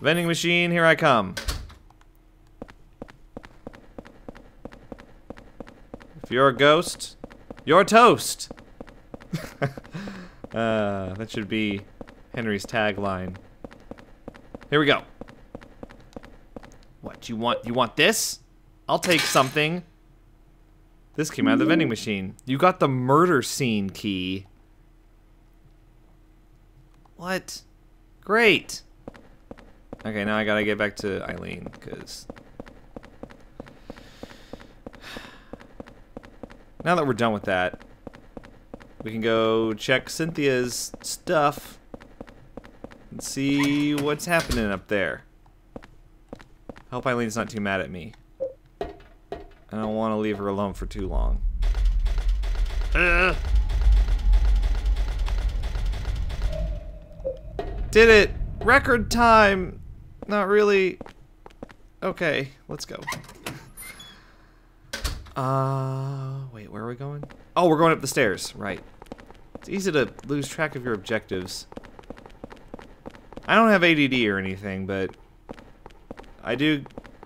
Vending machine, here I come. If you're a ghost, you're toast. uh, that should be Henry's tagline. Here we go. What you want? You want this? I'll take something. This came out of the vending machine. You got the murder scene key. What? Great. Okay, now I gotta get back to Eileen, because... Now that we're done with that, we can go check Cynthia's stuff and see what's happening up there. Hope Eileen's not too mad at me. I don't want to leave her alone for too long. Ugh. Did it! Record time! Not really. Okay, let's go. Uh, wait, where are we going? Oh, we're going up the stairs, right. It's easy to lose track of your objectives. I don't have ADD or anything, but I do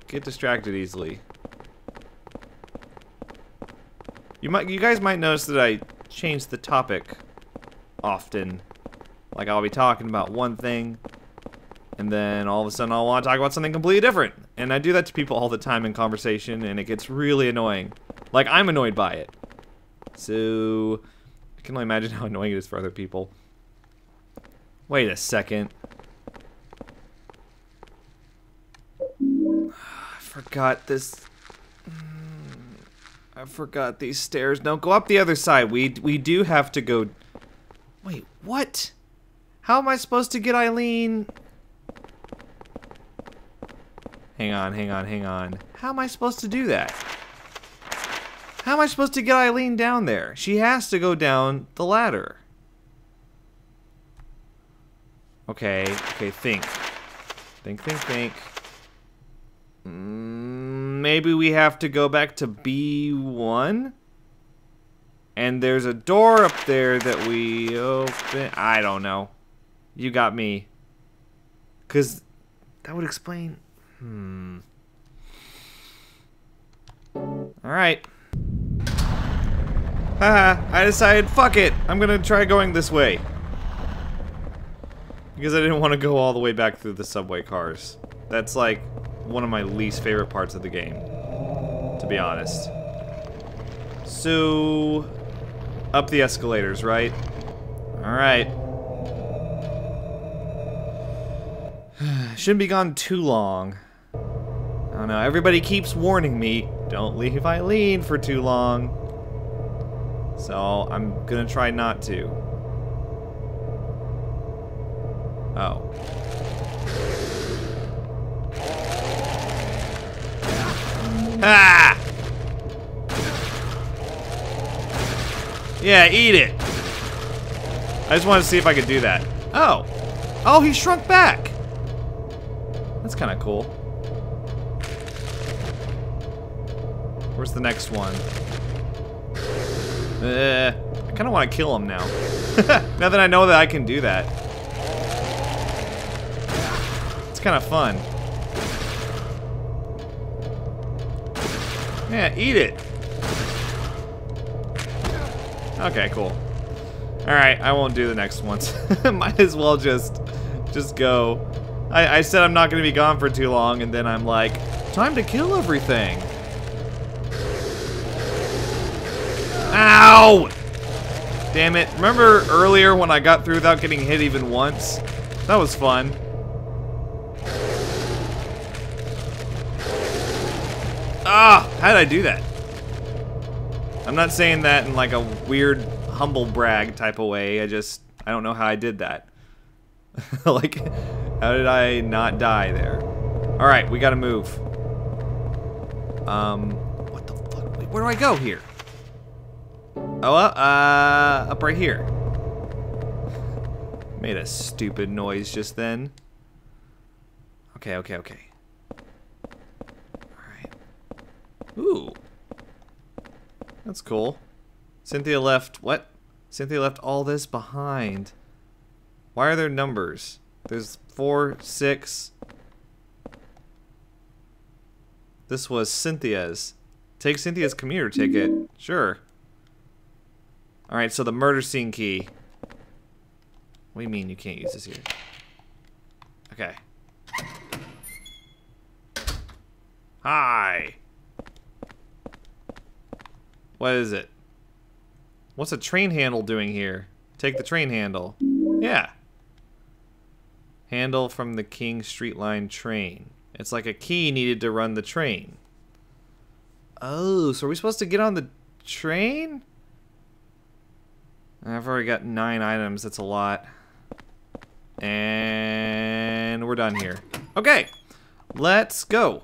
get distracted easily. You might, you guys might notice that I change the topic often. Like I'll be talking about one thing, and then all of a sudden I'll want to talk about something completely different. And I do that to people all the time in conversation, and it gets really annoying. Like I'm annoyed by it. So I can only imagine how annoying it is for other people. Wait a second. I forgot this. Mm, I forgot these stairs. No, go up the other side. We we do have to go. Wait, what? How am I supposed to get Eileen? Hang on, hang on, hang on. How am I supposed to do that? How am I supposed to get Eileen down there? She has to go down the ladder. Okay, okay, think. Think, think, think. Mm, maybe we have to go back to B1? And there's a door up there that we open. I don't know. You got me. Because that would explain. Hmm. Alright. Haha, I decided, fuck it. I'm gonna try going this way. Because I didn't want to go all the way back through the subway cars. That's like one of my least favorite parts of the game. To be honest. So, up the escalators, right? Alright. Shouldn't be gone too long. Don't know, everybody keeps warning me, don't leave Eileen for too long. So, I'm gonna try not to. Oh. Ah! Yeah, eat it. I just wanted to see if I could do that. Oh. Oh, he shrunk back. That's kind of cool. Where's the next one? Uh, I kind of want to kill him now. now that I know that I can do that. It's kind of fun. Yeah, eat it. Okay, cool. Alright, I won't do the next ones. Might as well just, just go. I, I said I'm not going to be gone for too long, and then I'm like, time to kill everything. Ow! Damn it. Remember earlier when I got through without getting hit even once? That was fun. Ah! How did I do that? I'm not saying that in like a weird humble brag type of way. I just, I don't know how I did that. like, how did I not die there? Alright, we gotta move. Um, what the fuck? Wait, where do I go here? Oh, uh, up right here. Made a stupid noise just then. Okay, okay, okay. Alright. Ooh. That's cool. Cynthia left, what? Cynthia left all this behind. Why are there numbers? There's four, six, This was Cynthia's. Take Cynthia's commuter ticket. Sure. Alright, so the murder scene key. What do you mean you can't use this here? Okay. Hi. What is it? What's a train handle doing here? Take the train handle. Yeah. Handle from the King Street Line train. It's like a key needed to run the train. Oh, so are we supposed to get on the train? I've already got nine items. That's a lot. And we're done here. Okay, let's go.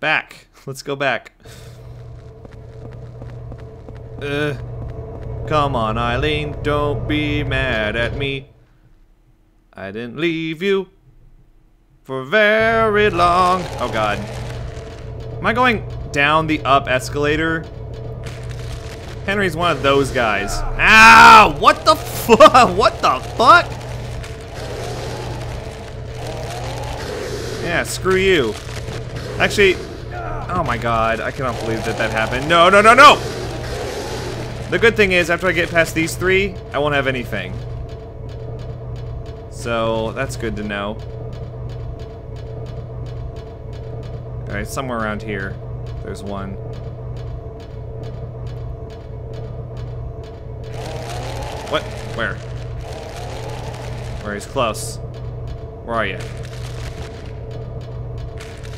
Back. Let's go back. Uh, come on, Eileen. Don't be mad at me. I didn't leave you for very long. Oh, God. Am I going down the up escalator? Henry's one of those guys. Ow! What the fuck? What the fuck? Yeah, screw you. Actually, oh my god, I cannot believe that that happened. No, no, no, no! The good thing is, after I get past these three, I won't have anything. So, that's good to know. Alright, somewhere around here, there's one. What? Where? Where he's close. Where are you?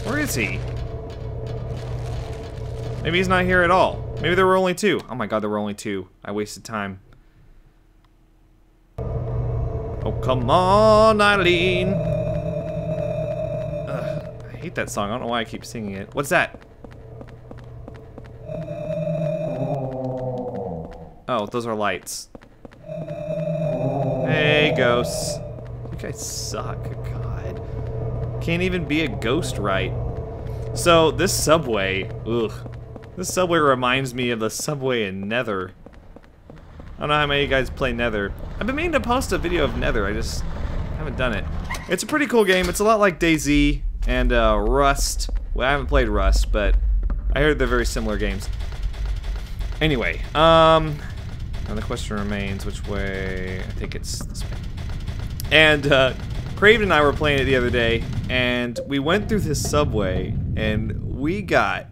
Where is he? Maybe he's not here at all. Maybe there were only two. Oh my god, there were only two. I wasted time. Oh, come on, Eileen. Ugh, I hate that song. I don't know why I keep singing it. What's that? Oh, those are lights. Hey, ghosts. You guys suck. God. Can't even be a ghost right. So, this subway, ugh. This subway reminds me of the subway in Nether. I don't know how many of you guys play Nether. I've been meaning to post a video of Nether, I just haven't done it. It's a pretty cool game. It's a lot like DayZ and uh, Rust. Well, I haven't played Rust, but I heard they're very similar games. Anyway, um, and the question remains which way. I think it's this way. And uh, Craven and I were playing it the other day, and we went through this subway, and we got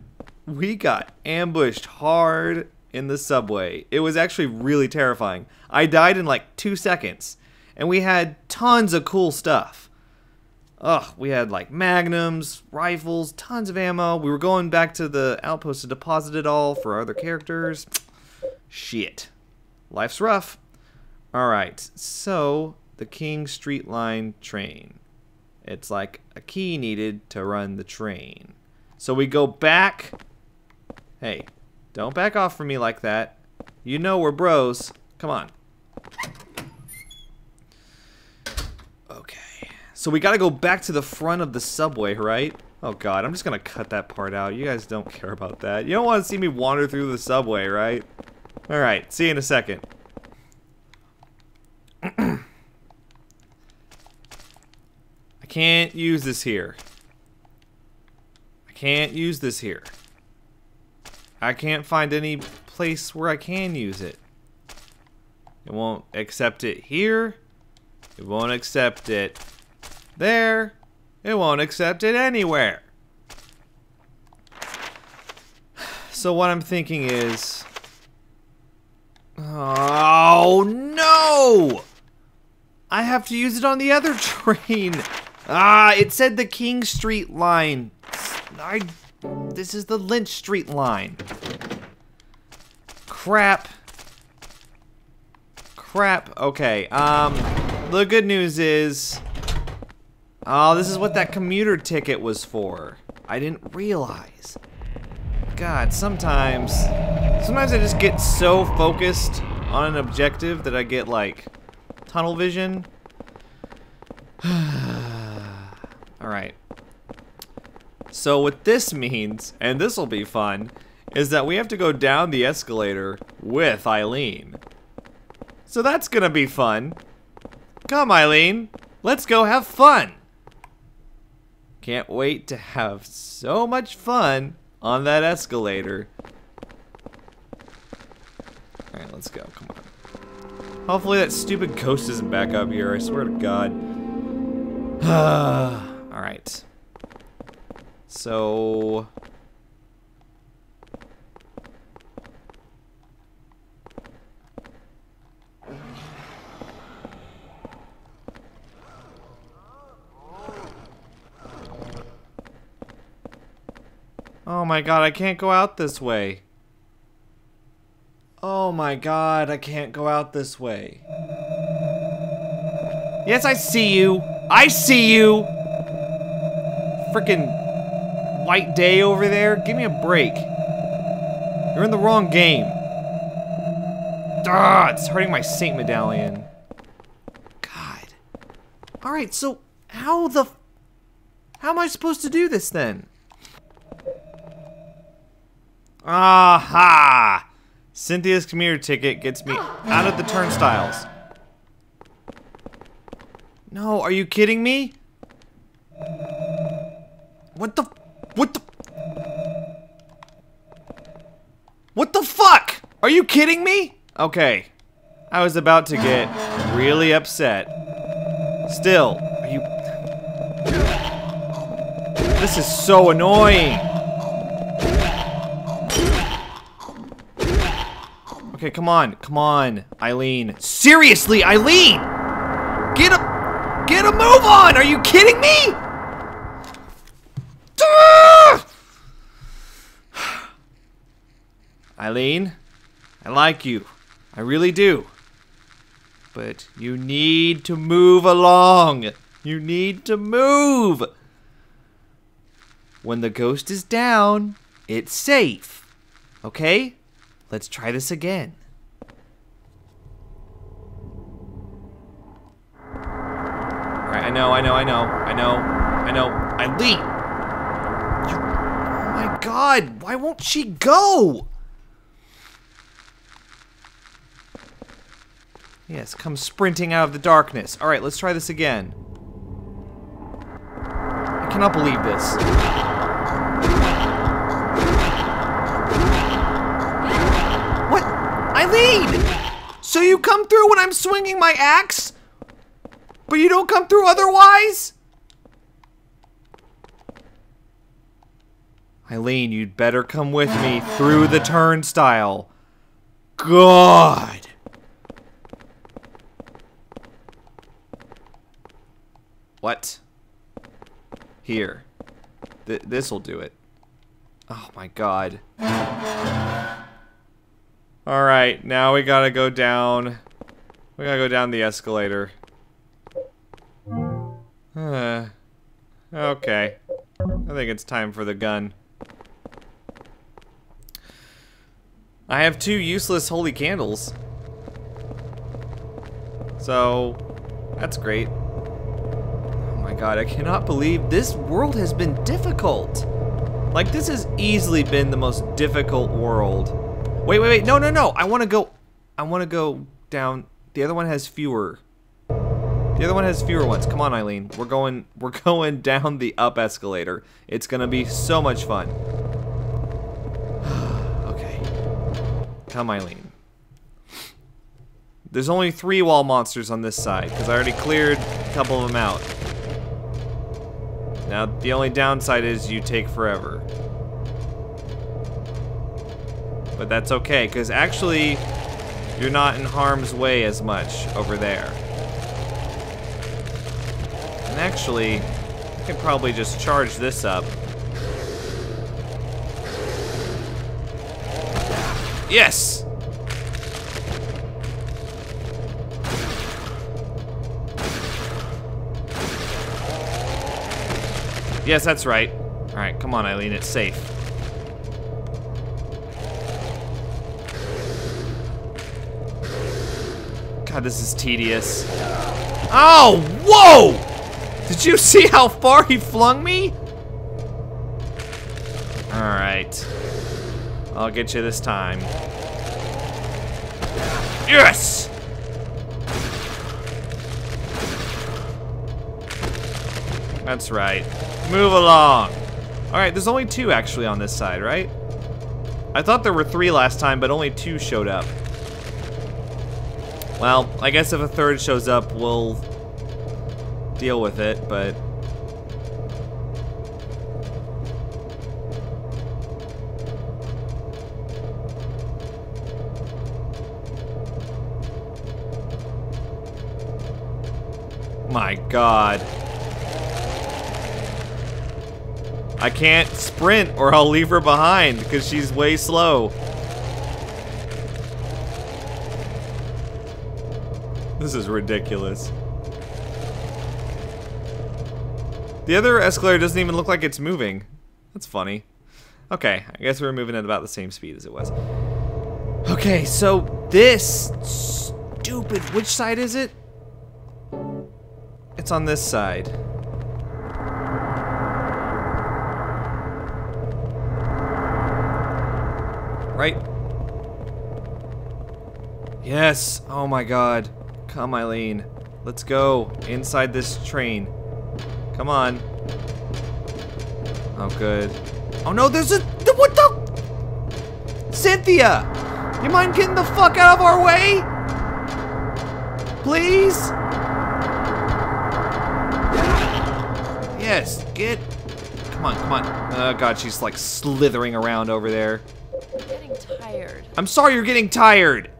we got ambushed hard in the subway. It was actually really terrifying. I died in like two seconds, and we had tons of cool stuff. Ugh, we had like magnums, rifles, tons of ammo. We were going back to the outpost to deposit it all for our other characters. Shit. Life's rough. Alright, so the King Street Line train. It's like a key needed to run the train. So we go back. Hey, don't back off from me like that. You know we're bros. Come on. Okay. So we gotta go back to the front of the subway, right? Oh god, I'm just gonna cut that part out. You guys don't care about that. You don't want to see me wander through the subway, right? Alright, see you in a second. I can't use this here. I can't use this here. I can't find any place where I can use it. It won't accept it here. It won't accept it there. It won't accept it anywhere. So what I'm thinking is... Oh, no! I have to use it on the other train. Ah, it said the King Street line. I, this is the Lynch Street line. Crap. Crap. Okay, um, the good news is... Oh, this is what that commuter ticket was for. I didn't realize. God, sometimes... Sometimes I just get so focused on an objective that I get, like, tunnel vision. Alright. So what this means, and this will be fun, is that we have to go down the escalator with Eileen. So that's gonna be fun. Come, Eileen. Let's go have fun. can't wait to have so much fun on that escalator. Alright, let's go. Come on. Hopefully that stupid ghost isn't back up here. I swear to God. Alright. So... Oh my god, I can't go out this way. Oh my god, I can't go out this way. Yes, I see you. I see you. Freaking white day over there. Give me a break. You're in the wrong game. Ah, it's hurting my Saint medallion. God. Alright, so how the... How am I supposed to do this then? Aha! Cynthia's commuter ticket gets me out of the turnstiles. No, are you kidding me? What the? What the? What the fuck? Are you kidding me? Okay. I was about to get really upset. Still, are you... This is so annoying. Okay, come on, come on, Eileen. Seriously, Eileen! Get a, get a move on! Are you kidding me? Eileen, I like you. I really do. But you need to move along. You need to move. When the ghost is down, it's safe. Okay? Let's try this again. I know, I know, I know, I know, I know. Eileen! You, oh my god, why won't she go? Yes, come sprinting out of the darkness. Alright, let's try this again. I cannot believe this. What? Eileen! So you come through when I'm swinging my axe? But you don't come through otherwise? Eileen, you'd better come with me through the turnstile. God! What? Here. Th this'll do it. Oh my god. Alright, now we gotta go down. We gotta go down the escalator. Okay. I think it's time for the gun. I have two useless holy candles. So, that's great. Oh my god, I cannot believe this world has been difficult. Like, this has easily been the most difficult world. Wait, wait, wait. No, no, no. I want to go. I want to go down. The other one has fewer. The other one has fewer ones. Come on, Eileen. We're going. We're going down the up escalator. It's gonna be so much fun. okay. Come, Eileen. There's only three wall monsters on this side because I already cleared a couple of them out. Now, the only downside is you take forever. But that's okay, because actually, you're not in harm's way as much over there. And actually, I can probably just charge this up. Yes! Yes, that's right. Alright, come on, Eileen, it's safe. God, this is tedious. Oh, whoa! Did you see how far he flung me? Alright. I'll get you this time. Yes! That's right. Move along. Alright, there's only two actually on this side, right? I thought there were three last time, but only two showed up. Well, I guess if a third shows up, we'll deal with it, but... My god. I can't sprint or I'll leave her behind because she's way slow. This is ridiculous. The other escalator doesn't even look like it's moving. That's funny. Okay, I guess we're moving at about the same speed as it was. Okay, so this stupid, which side is it? It's on this side. Right? Yes, oh my god. Come, Eileen. Let's go inside this train. Come on. Oh, good. Oh no, there's a. What the? Cynthia! You mind getting the fuck out of our way? Please? Yes, get. Come on, come on. Oh god, she's like slithering around over there. I'm getting tired. I'm sorry you're getting tired.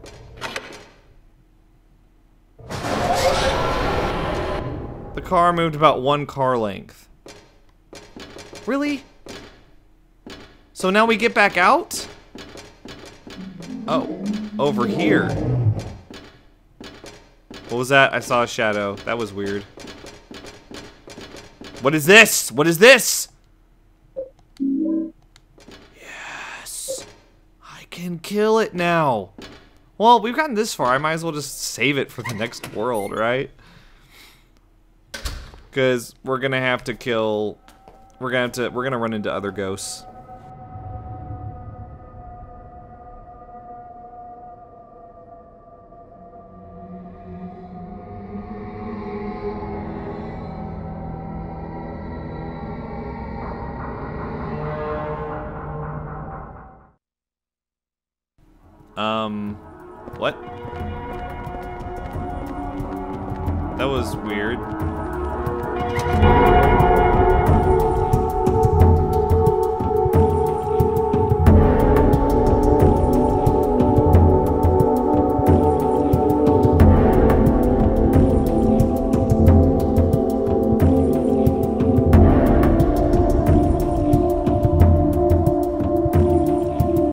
Car moved about one car length. Really? So now we get back out? Oh, over here. What was that? I saw a shadow. That was weird. What is this? What is this? Yes. I can kill it now. Well, we've gotten this far. I might as well just save it for the next world, right? Because we're gonna have to kill... We're gonna have to... We're gonna run into other ghosts. Um, what? That was weird. Thank you.